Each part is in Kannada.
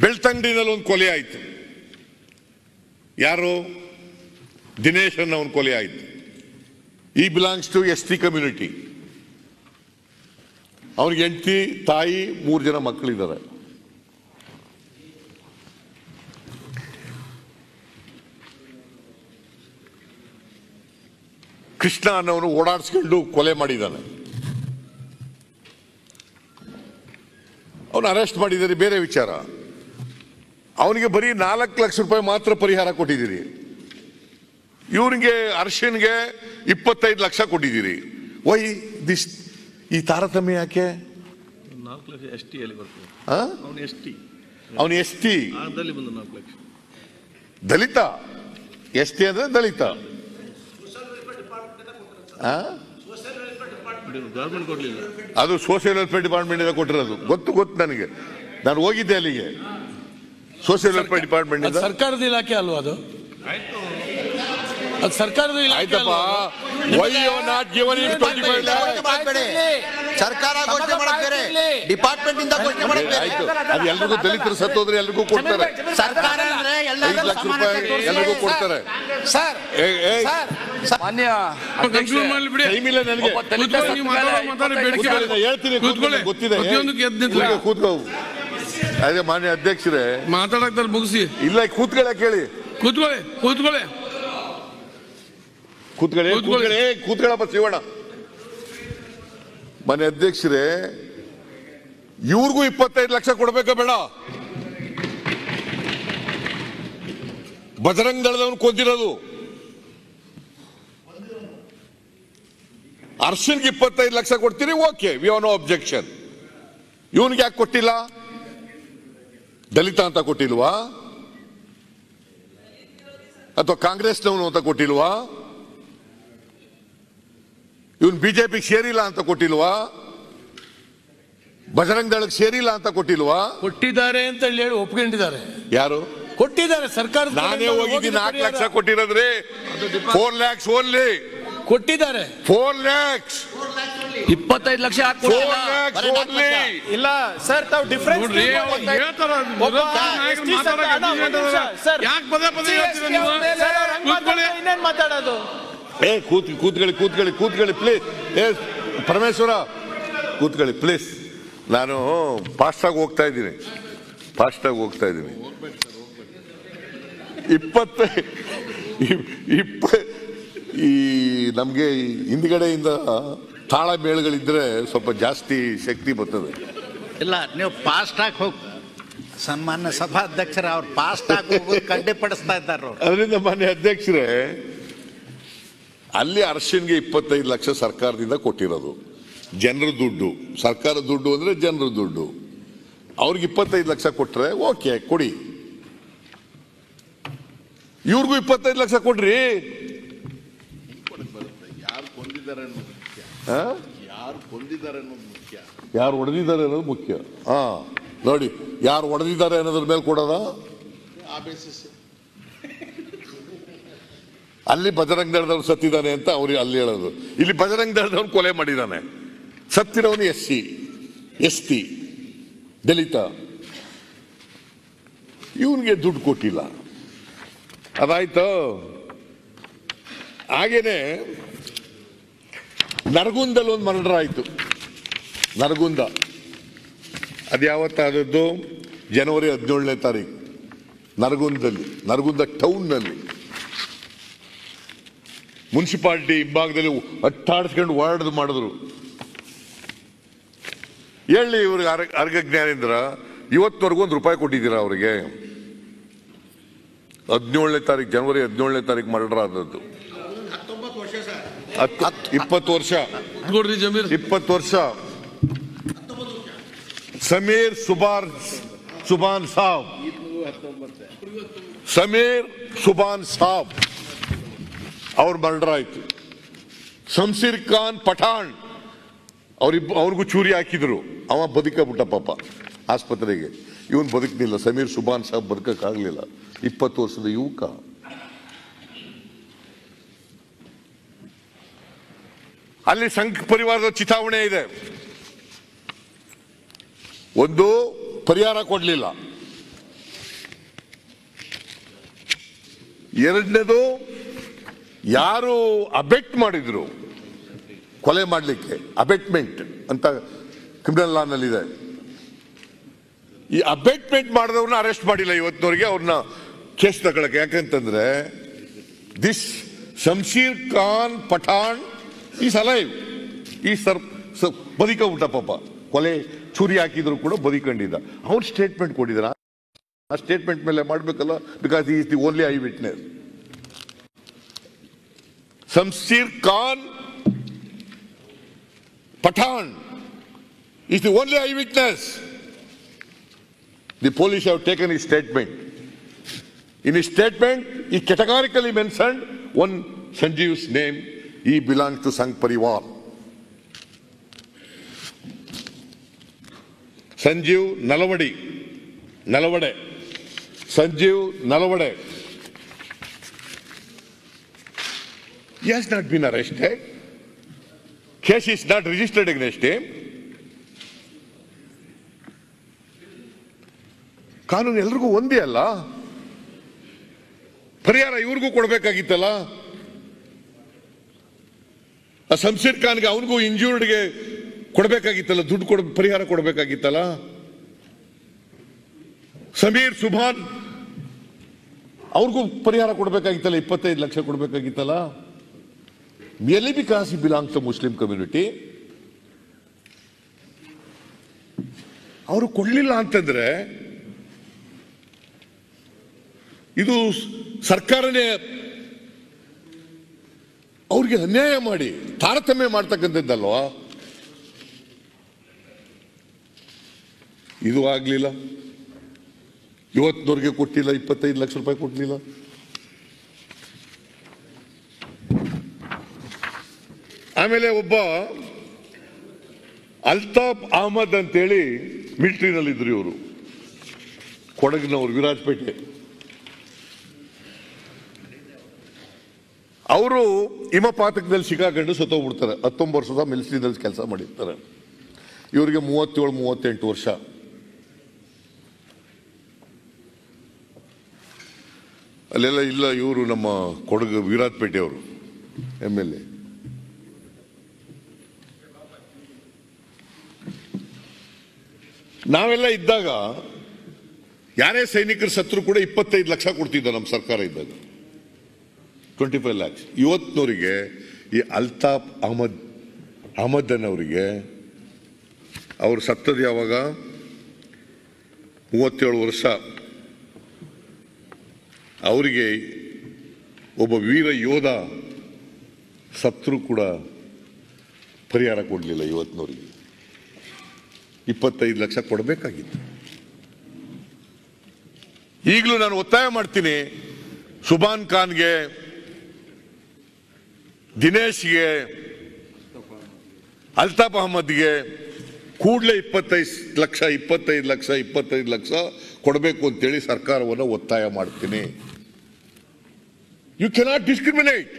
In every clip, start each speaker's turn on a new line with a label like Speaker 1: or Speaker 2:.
Speaker 1: ಬೆಳ್ತಂಡಿನಲ್ಲಿ ಒಂದು ಕೊಲೆ ಆಯ್ತು. ಯಾರು? ದಿನೇಶ್ ಅನ್ನ ಒಂದು ಕೊಲೆ ಆಯ್ತು. ಈ belongs to S T community ಅವನಿಗೆ ಹೆಂಡತಿ, ತಾಯಿ, ಮೂರು ಜನ ಮಕ್ಕಳಿದ್ದಾರೆ. ಕೃಷ್ಣ ಅನ್ನೋನು ಓಡಾಡಿಸ್ಕೊಂಡು ಕೊಲೆ ಮಾಡಿದ್ದಾನೆ. ಅವನು ಅರೆಸ್ಟ್ ಮಾಡಿದ್ದೀರಿ ಬೇರೆ ವಿಚಾರ. ಅವನಿಗೆ ಬರೀ ನಾಲ್ಕು ಲಕ್ಷ ರೂಪಾಯಿ ಮಾತ್ರ ಪರಿಹಾರ ಕೊಟ್ಟಿದ್ದೀರಿ ಇವನಿಗೆ ಅರ್ಶನ್ಗೆ ಇಪ್ಪತ್ತೈದು ಲಕ್ಷ ಕೊಟ್ಟಿದ್ದೀರಿ ವೈ ದಿಸ್ ಈ ತಾರತಮ್ಯ ಯಾಕೆ?
Speaker 2: ಅವನು S T.
Speaker 1: Dalit. S T ಅಂದ್ರೆ ದಲಿತ. ಅದು ಸೋಷಿಯಲ್ ವೆಲ್ಫೇರ್ ಡಿಪಾರ್ಟ್ಮೆಂಟ್ ಇಂದ ಕೊಟ್ಟಿರೋದು. ಗೊತ್ತು ಗೊತ್ತು ನನಗೆ. ನಾನು ಹೋಗಿದ್ದೆ ಅಲ್ಲಿಗೆ. ಸೋಷಿಯಲ್ ವೆಲ್ಫೇರ್ ಡಿಪಾರ್ಟ್ಮೆಂಟ್
Speaker 3: ಸರ್ಕಾರದ ಇಲಾಖೆ ಅಲ್ವಾ ಅದು? ಅದು ಸರ್ಕಾರದ
Speaker 1: ಆಯ್ತಪ್ಪ.
Speaker 3: ಅಲ್ವಾ
Speaker 1: why you not given it twenty five lakh
Speaker 4: ಸರ್ಕಾರ ಘೋಷಣೆ ಡಿಪಾರ್ಟ್ಮೆಂಟ್ ಇಂದ ಘೋಷಣೆ
Speaker 1: ಆಯ್ತು. ಅದು ಎಲ್ರಿಗೂ ದಲಿತರು ಸತ್ತೋದ್ರೆ ಎಲ್ರಿಗೂ ಕೊಡ್ತಾರೆ.
Speaker 4: ಸರ್ಕಾರ ಅಂದ್ರೆ
Speaker 1: ಐದು
Speaker 4: ಎಲ್ಲರಿಗೂ
Speaker 1: ಲಕ್ಷ
Speaker 4: ಸಮಾನತೆ
Speaker 1: ರೂಪಾಯಿ ಎಲ್ರಿಗೂ ಕೊಡ್ತಾರೆ.
Speaker 3: ಸರ್ ಮಾನ್ಯ
Speaker 1: ಅದೇ ಮಾನ್ಯ ಅಧ್ಯಕ್ಷರೇ.
Speaker 2: ಮಾತಾಡಕ್ತಾರೆ ಮುಗಿಸಿ.
Speaker 1: ಇಲ್ಲ ಕೂತ್ಕೊಳ್ಳ ಕೇಳಿ.
Speaker 2: ಕೂತ್ಕೊಳ್ಳಿ ಕೂತ್ಕೊಳ್ಳಿ.
Speaker 1: ಕೂತ್ಕೊಳ್ಳಿ
Speaker 2: ಕೂತ್ಕೊಳ್ಳಿ.
Speaker 1: ಕೂತ್ಕೊಳ್ಳಿ ಕೂತ್ಕೊಳ್ಳಪ್ಪ ಶಿವಣ್ಣ ಮನೆ ಅಧ್ಯಕ್ಷರೇ ಇವ್ರಿಗೂ ಇಪ್ಪತ್ತೈದು ಲಕ್ಷ ಕೊಡ್ಬೇಕ ಬೇಡ? ಬಜರಂಗ್ ದಳದವನು ಕೊಂದಿರೋದು. ಅರ್ಶನ್ಗೆ ಇಪ್ಪತ್ತೈದು ಲಕ್ಷ ಕೊಡ್ತೀರಿ? ಓಕೆ ವಿ ನೋ ಅಬ್ಜೆಕ್ಷನ್ ಇವನ್ಗೆ ಯಾಕೆ ಕೊಟ್ಟಿಲ್ಲ? ದಲಿತ ಅಂತ ಕೊಟ್ಟಿಲ್ವಾ? ಅಥವಾ ಕಾಂಗ್ರೆಸ್ನವನು ಅಂತ ಕೊಟ್ಟಿಲ್ವಾ? ಇವನ್ ಬಿಜೆಪಿ ಸೇರಿಲ್ಲ ಅಂತ ಕೊಟ್ಟಿಲ್ವಾ? ಬಜರಂಗ್ ದಳಕ್ಕೆ ಸೇರಿಲ್ಲ ಅಂತ ಕೊಟ್ಟಿಲ್ವಾ?
Speaker 3: ಕೊಟ್ಟಿದ್ದಾರೆ ಅಂತ ಹೇಳಿ ಒಪ್ಕೊಂಡಿದ್ದಾರೆ.
Speaker 1: ಯಾರು?
Speaker 3: ಕೊಟ್ಟಿದ್ದಾರೆ ಸರ್ಕಾರ
Speaker 1: ನಾನೇ ಹೋಗಿದ್ದೀನಿ ನಾಲ್ಕು ಲಕ್ಷ ಕೊಟ್ಟಿರೋದ್ರಿ. ಫೋರ್ ಲ್ಯಾಕ್ಸ್ ಓನ್ಲಿ
Speaker 3: ಕೊಟ್ಟಿದ್ದಾರೆ.
Speaker 1: ಫೋರ್ ಲ್ಯಾಕ್ಸ್
Speaker 5: ಇಪ್ಪತ್ತೈದು ಲಕ್ಷ
Speaker 1: ಫೋರ್ ಲ್ಯಾಕ್ಸ್ ಓನ್ಲಿ
Speaker 6: ಇಲ್ಲ ಸರ್ ತಾವು ಡಿಫ್ರೆನ್ಸ್
Speaker 2: ಯಾಕೆ ಪದೇ ಪದೇ
Speaker 6: ಮಾತಾಡೋದು?
Speaker 1: ಏ ಕೂತ್ ಕೂತ್ಕೊಳ್ಳಿ ಕೂತ್ಕೊಳ್ಳಿ ಕೂತ್ಕೊಳ್ಳಿ ಪ್ಲೀಸ್ ಏ ಪರಮೇಶ್ವರ ಕೂತ್ಕೊಳ್ಳಿ ಪ್ಲೀಸ್ ನಾನು ಫಾಸ್ಟಾಗಿ ಹೋಗ್ತಾ ಇದ್ದೀನಿ. ಫಾಸ್ಟಾಗಿ ಹೋಗ್ತಾ ಇದ್ದೀನಿ. ಇಪ್ಪತ್ತ ಇಪ್ಪ ಈ ನಮಗೆ ಹಿಂದ್ಗಡೆಯಿಂದ ತಾಳ ಮೇಳಗಳಿದ್ರೆ ಸ್ವಲ್ಪ ಜಾಸ್ತಿ ಶಕ್ತಿ ಬರ್ತದೆ.
Speaker 4: ಇಲ್ಲ ನೀವು ಫಾಸ್ಟಾಗಿ ಹೋಗಿ ಸನ್ಮಾನ್ಯ ಸಭಾಧ್ಯಕ್ಷರ ಅವ್ರು ಫಾಸ್ಟಾಗಿ ಆಗಿ ಹೋಗೋದು ಖಂಡಿಪಡಿಸ್ತಾ ಇದ್ದಾರೆ
Speaker 1: ಅದರಿಂದ ಮಾನ್ಯ ಅಧ್ಯಕ್ಷರೇ ಅಲ್ಲಿ ಅರ್ಶಿನ್ಗೆ ಇಪ್ಪತ್ತೈದು ಲಕ್ಷ ಸರ್ಕಾರದಿಂದ ಕೊಟ್ಟಿರೋದು. ಜನರ ದುಡ್ಡು. ಸರ್ಕಾರ ದುಡ್ಡು ಅಂದ್ರೆ ಜನರ ದುಡ್ಡು. ಅವ್ರಿಗೆ ಇಪ್ಪತ್ತೈದು ಲಕ್ಷ ಕೊಟ್ಟರೆ ಓಕೆ ಕೊಡಿ. ಇವ್ರಿಗೂ ಇಪ್ಪತ್ತೈದು ಲಕ್ಷ ಕೊಡ್ರಿ. ಆ? ಯಾರು ಹೊಡೆದಿದ್ದಾರೆ ಅನ್ನೋದು ಮುಖ್ಯ. ಹಾ ನೋಡಿ ಯಾರು ಹೊಡೆದಿದ್ದಾರೆ ಅನ್ನೋದ್ರ ಮೇಲೆ ಕೊಡೋದಾ? ಅಲ್ಲಿ ಬಜರಂಗ್ ದಳದವ್ರು ಸತ್ತಿದ್ದಾನೆ ಅಂತ ಅವ್ರಿಗೆ ಅಲ್ಲಿ ಹೇಳೋದು. ಇಲ್ಲಿ ಬಜರಂಗ್ ದಳದವ್ರು ಕೊಲೆ ಮಾಡಿದ್ದಾನೆ. ಸತ್ತಿರೋನು S C, S T Dalit. ಇವನಿಗೆ ದುಡ್ಡು ಕೊಟ್ಟಿಲ್ಲ. ಅದಾಯ್ತು. ಹಾಗೇನೆ ನರಗುಂದಲ್ಲಿ ಒಂದು ಮರ್ಡರ್ ಆಯಿತು. ನರಗುಂದ. ಅದ್ಯಾವತ್ತಾದದ್ದು ಜನವರಿ ಹದಿನೇಳನೇ ತಾರೀಕು ನರಗುಂದಲ್ಲಿ, ನರಗುಂದ ಟೌನ್ನಲ್ಲಿ. ಮುನ್ಸಿಪಾಲಿಟಿ ಹಿಂಭಾಗದಲ್ಲಿ ಅಟ್ಟಾಡಿಸ್ಕೊಂಡು ವಾರ್ಡ್ ಮಾಡಿದ್ರು. ಹೇಳಿ ಇವ್ರಿಗೆ ಅರ್ಗ ಅರ್ಗ ಜ್ಞಾನೇಂದ್ರ ಇವತ್ತವರೆಗೂ ಒಂದು ರೂಪಾಯಿ ಕೊಟ್ಟಿದ್ದೀರಾ ಅವರಿಗೆ? ಹದಿನೇಳನೇ ತಾರೀಕು ಜನವರಿ ಹದಿನೇಳನೇ ತಾರೀಕು ಮರ್ಡರ್ ಆದದ್ದು. ಹತ್ತು ಇಪ್ಪತ್ತು ವರ್ಷ. ಇಪ್ಪತ್ತು ವರ್ಷ. ಸಮೀರ್ ಸುಬಾರ್ ಸುಬಾನ್ ಸಾಬ್. ಸಮೀರ್ ಸುಬಾನ್ ಸಾಬ್. ಅವ್ರ ಮರ್ಡರ್ ಆಯ್ತು ಶಂಸೀರ್ ಖಾನ್, ಪಠಾಣ್ ಅವರಿಬ್ಬ ಅವ್ರಿಗೂ ಚೂರಿ ಹಾಕಿದ್ರು. ಅವ ಬದುಕಬಿಟ್ಟ ಪಾಪ ಆಸ್ಪತ್ರೆಗೆ. ಇವನು ಬದುಕಲಿಲ್ಲ. ಸಮೀರ್ ಸುಬಾನ್ ಸಾಬ್ ಬದುಕಕ್ಕಾಗಲಿಲ್ಲ. ಇಪ್ಪತ್ತು ವರ್ಷದ ಯುವಕ. ಅಲ್ಲಿ ಸಂಘ ಪರಿವಾರದ ಚಿತಾವಣೆ ಇದೆ. ಒಂದು ಪರಿಹಾರ ಕೊಡಲಿಲ್ಲ. ಎರಡನೇದು ಯಾರು ಅಬೆಟ್ ಮಾಡಿದ್ರು, ಕೊಲೆ ಮಾಡಲಿಕ್ಕೆ, ಅಬೆಟ್ಮೆಂಟ್ ಅಂತ ಕ್ರಿಮಿನಲ್ ಲಾನಲ್ಲಿದೆ ಈ ಅಬೆಟ್ಮೆಂಟ್ ಮಾಡಿದವ್ರನ್ನ ಅರೆಸ್ಟ್ ಮಾಡಿಲ್ಲ ಇವತ್ತಿನವರೆಗೆ, ಅವ್ರನ್ನ ಕೇಸ್ ತಗೊಳಕ್ಕೆ. ಯಾಕಂತಂದ್ರೆ ದಿಸ್ ಶಂಶೀರ್ ಖಾನ್ ಪಠಾಣ್ ಈ ಅಲೈವ್ ಈ ಸರ್ ಬದಿಕ ಉಂಟ ಪಾಪ. ಕೊಲೆ ಚೂರಿ ಹಾಕಿದ್ರು ಕೂಡ ಬದುಕೊಂಡಿದ್ದ. ಅವ್ರು ಸ್ಟೇಟ್ಮೆಂಟ್ ಕೊಟ್ಟಿದ್ರ? ಆ ಸ್ಟೇಟ್ಮೆಂಟ್ ಮೇಲೆ ಮಾಡಬೇಕಲ್ಲ because is the only eye witness Samsir Khan Pathan is the only eyewitness. The police have taken his statement. In his statement, he categorically mentioned one Sanjeev's name. He belongs to Sangh Parivar. Sanjeev Nalavadi. Nalavade. Sanjeev Nalavade. He has not been arrested. Case is not registered against him. ಕಾನೂನು ಎಲ್ರಿಗೂ ಒಂದೇ ಅಲ್ಲ? ಪರಿಹಾರ ಇವ್ರಿಗೂ ಕೊಡಬೇಕಾಗಿತ್ತಲ್ಲ? ಆ ಶಂಶೀರ್ ಖಾನ್ಗೆ ಅವನಿಗೂ ಇಂಜೂರ್ಡ್ಗೆ ಕೊಡಬೇಕಾಗಿತ್ತಲ್ಲ? ದುಡ್ಡು ಕೊಡ, ಪರಿಹಾರ ಕೊಡಬೇಕಾಗಿತ್ತಲ್ಲ? ಸಮೀರ್, ಸುಭಾನ್, ಅವ್ರಿಗೂ ಪರಿಹಾರ ಕೊಡಬೇಕಾಗಿತ್ತಲ್ಲ? ಇಪ್ಪತ್ತೈದು ಲಕ್ಷ ಕೊಡಬೇಕಾಗಿತ್ತಲ್ಲ? ಎಲ್ಲಿ because he belongs to Muslim community ಅವರು ಕೊಡ್ಲಿಲ್ಲ ಅಂತಂದ್ರೆ ಇದು ಸರ್ಕಾರನೇ ಅವ್ರಿಗೆ ಅನ್ಯಾಯ ಮಾಡಿ ತಾರತಮ್ಯ ಮಾಡ್ತಕ್ಕಂಥದ್ದಲ್ವಾ? ಇದು ಆಗ್ಲಿಲ್ಲ. ಇವತ್ತಿನವ್ರಿಗೆ ಕೊಟ್ಟಿಲ್ಲ, ಇಪ್ಪತ್ತೈದು ಲಕ್ಷ ರೂಪಾಯಿ ಕೊಡ್ಲಿಲ್ಲ. ಆಮೇಲೆ ಒಬ್ಬ ಅಲ್ತಾಫ್ ಅಹಮದ್ ಅಂತೇಳಿ ಮಿಲಿಟರಿನಲ್ಲಿ ಇದ್ರು ಇವರು. ಕೊಡಗಿನವರು, ವಿರಾಜಪೇಟೆ. ಅವರು ಹಿಮಪಾತಕದಲ್ಲಿ ಸಿಕ್ಕಾಕೊಂಡು ಸತ್ತೋಗ್ಬಿಡ್ತಾರೆ. ಹತ್ತೊಂಬತ್ತು ವರ್ಷದ ಮಿಲಿಟರಿದಲ್ಲಿ ಕೆಲಸ ಮಾಡಿರ್ತಾರೆ. ಇವರಿಗೆ ಮೂವತ್ತೇಳು, ಮೂವತ್ತೆಂಟು ವರ್ಷ. ಅಲ್ಲೆಲ್ಲ ಇಲ್ಲ ಇವರು ನಮ್ಮ ಕೊಡಗು ಅವರು ಎಂ ಎಲ್ ಎ. ನಾವೆಲ್ಲ ಇದ್ದಾಗ ಯಾರೇ ಸೈನಿಕರು ಸತ್ರು ಕೂಡ ಇಪ್ಪತ್ತೈದು ಲಕ್ಷ ಕೊಡ್ತಿದ್ದ ನಮ್ಮ ಸರ್ಕಾರ ಇದ್ದಾಗ. ಟ್ವೆಂಟಿ ಫೈವ್ ಲ್ಯಾಕ್ಸ್ ಇವತ್ತಿನವರಿಗೆ ಈ ಅಲ್ತಾಫ್ ಅಹಮದ್ ಅಹಮದನ್ ಅವರಿಗೆ ಅವರು ಸತ್ತದ ಯಾವಾಗ? ಮೂವತ್ತೇಳು ವರ್ಷ. ಅವರಿಗೆ ಒಬ್ಬ ವೀರ ಯೋಧ ಸತ್ರು ಕೂಡ ಪರಿಹಾರ ಕೊಡಲಿಲ್ಲ ಇವತ್ತಿನವರಿಗೆ ಇಪ್ಪತ್ತೈದು ಲಕ್ಷ ಕೊಡಬೇಕಾಗಿತ್ತು. ಈಗಲೂ ನಾನು ಒತ್ತಾಯ ಮಾಡ್ತೀನಿ ಸುಬಾನ್ ಖಾನ್ಗೆ, ದಿನೇಶ್ಗೆ, ಅಲ್ತಾಫ್ ಅಹಮದ್ಗೆ ಕೂಡಲೇ ಇಪ್ಪತ್ತೈದು ಲಕ್ಷ ಇಪ್ಪತ್ತೈದು ಲಕ್ಷ ಇಪ್ಪತ್ತೈದು ಲಕ್ಷ ಕೊಡಬೇಕು ಅಂತೇಳಿ ಸರ್ಕಾರವನ್ನು ಒತ್ತಾಯ ಮಾಡ್ತೀನಿ. ಯು ಕೆನಾಟ್ ಡಿಸ್ಕ್ರಿಮಿನೇಟ್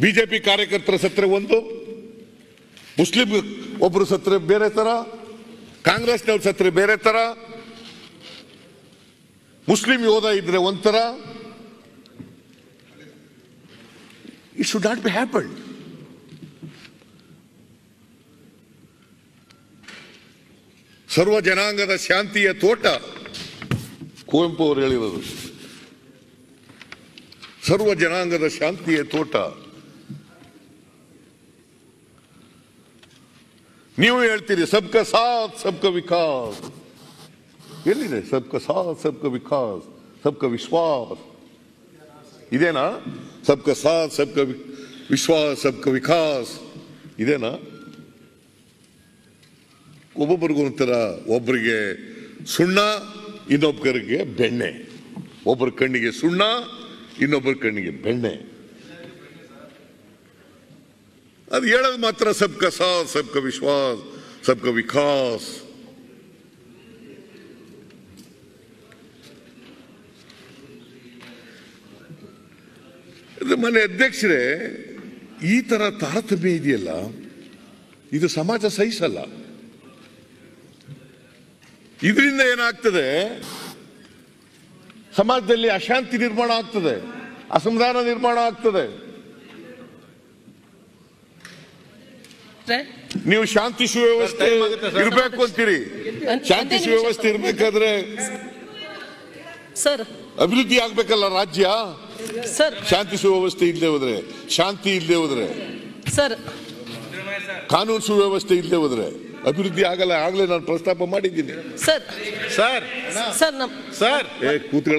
Speaker 1: ಬಿಜೆಪಿ ಕಾರ್ಯಕರ್ತರ ಸತ್ರೆ ಒಂದು, ಮುಸ್ಲಿಂ ಒಬ್ಬರು ಸತ್ರೆ ಬೇರೆ ತರ, ಕಾಂಗ್ರೆಸ್ನವ್ರ ಸತ್ರೆ ಬೇರೆ ತರ, ಮುಸ್ಲಿಂ ಯೋಧ ಇದ್ರೆ ಒಂಥರ it should not be happen ಸರ್ವ ಜನಾಂಗದ ಶಾಂತಿಯ ತೋಟ. ಕುವೆಂಪು ಅವರು ಹೇಳಿರೋದು. ಸರ್ವ ಜನಾಂಗದ ಶಾಂತಿಯ ತೋಟ. ನೀವು ಹೇಳ್ತೀರಿ, ಸಬ್ಕ ಸಾಥ್, ಸಬ್ಕ ವಿಕಾಸ್. ಎಲ್ಲಿದೆ? ಸಬ್ಕ ಸಾಥ್, ಸಬ್ಕ ವಿಕಾಸ್, ಸಬ್ಕ ವಿಶ್ವಾಸ್. ಇದೇನಾ? ಸಬ್ಕ ಸಾಥ್, ಸಬ್ಕ ವಿಶ್ವಾಸ, ಸಬ್ಕ ವಿಕಾಸ್. ಇದೇನಾ? ಒಬ್ಬೊಬ್ಬರಿಗೂ ಒಂಥರ ಒಬ್ಬರಿಗೆ ಸುಣ್ಣ ಇನ್ನೊಬ್ಬರಿಗೆ ಬೆಣ್ಣೆ. ಒಬ್ಬರ ಕಣ್ಣಿಗೆ ಸುಣ್ಣ, ಇನ್ನೊಬ್ಬರ ಕಣ್ಣಿಗೆ ಬೆಣ್ಣೆ. ಅದು ಹೇಳೋದು ಮಾತ್ರ ಸಬ್ಕ ಸಾಥ್, ಸಬ್ಕ ವಿಶ್ವಾಸ್, ಸಬ್ಕ ವಿಕಾಸ್. ಇದು ಮನೆ ಅಧ್ಯಕ್ಷರೇ, ಈ ತರ ತಾರತಮ್ಯ ಇದೆಯಲ್ಲ, ಇದು ಸಮಾಜ ಸಹಿಸಲ್ಲ. ಇದರಿಂದ ಏನಾಗ್ತದೆ, ಸಮಾಜದಲ್ಲಿ ಅಶಾಂತಿ ನಿರ್ಮಾಣ ಆಗ್ತದೆ ಅಸಮಾಧಾನ ನಿರ್ಮಾಣ ಆಗ್ತದೆ. ನೀವು ಶಾಂತಿ ಸುವ್ಯವಸ್ಥೆ ಇರಬೇಕು ಅಂತೀರಿ. ಶಾಂತಿ ಸುವ್ಯವಸ್ಥೆ ಇರಬೇಕಾದ್ರೆ
Speaker 7: ಸರ್.
Speaker 1: ಅಭಿವೃದ್ಧಿ ಆಗ್ಬೇಕಲ್ಲ ರಾಜ್ಯ?
Speaker 7: ಸರ್.
Speaker 1: ಶಾಂತಿ ಸುವ್ಯವಸ್ಥೆ ಇಲ್ಲದೆ ಹೋದ್ರೆ ಶಾಂತಿ ಇಲ್ಲದೆ ಹೋದ್ರೆ
Speaker 7: ಸರ್.
Speaker 1: ಕಾನೂನು ಸುವ್ಯವಸ್ಥೆ ಇಲ್ಲದೆ ಹೋದ್ರೆ ಅಭಿವೃದ್ಧಿ ಆಗಲ್ಲ ಆಗ್ಲೇ ನಾನು ಪ್ರಸ್ತಾಪ ಮಾಡಿದ್ದೀನಿ.
Speaker 7: ಸರ್.
Speaker 6: ಸರ್.
Speaker 7: ಸರ್ ನಮ್
Speaker 6: ಸರ್.
Speaker 1: ಏ ಕೂತ್ಗಳ